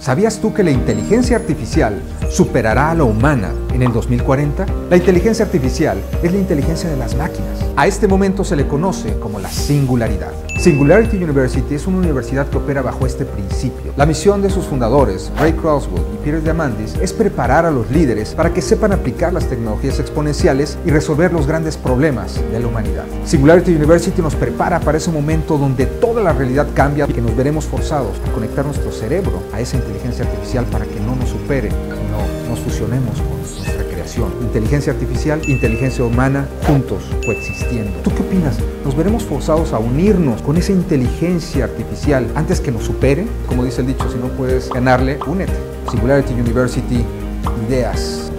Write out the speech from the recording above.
¿Sabías tú que la inteligencia artificial superará a la humana en el 2040? La inteligencia artificial es la inteligencia de las máquinas. A este momento se le conoce como la singularidad. Singularity University es una universidad que opera bajo este principio. La misión de sus fundadores, Ray Kurzweil y Peter Diamandis, es preparar a los líderes para que sepan aplicar las tecnologías exponenciales y resolver los grandes problemas de la humanidad. Singularity University nos prepara para ese momento donde toda la realidad cambia y que nos veremos forzados a conectar nuestro cerebro a esa inteligencia artificial para que no nos supere nos fusionemos con nuestra creación. Inteligencia artificial, inteligencia humana, juntos, coexistiendo. ¿Tú qué opinas? ¿Nos veremos forzados a unirnos con esa inteligencia artificial antes que nos supere? Como dice el dicho, si no puedes ganarle, únete. Singularity University, ideas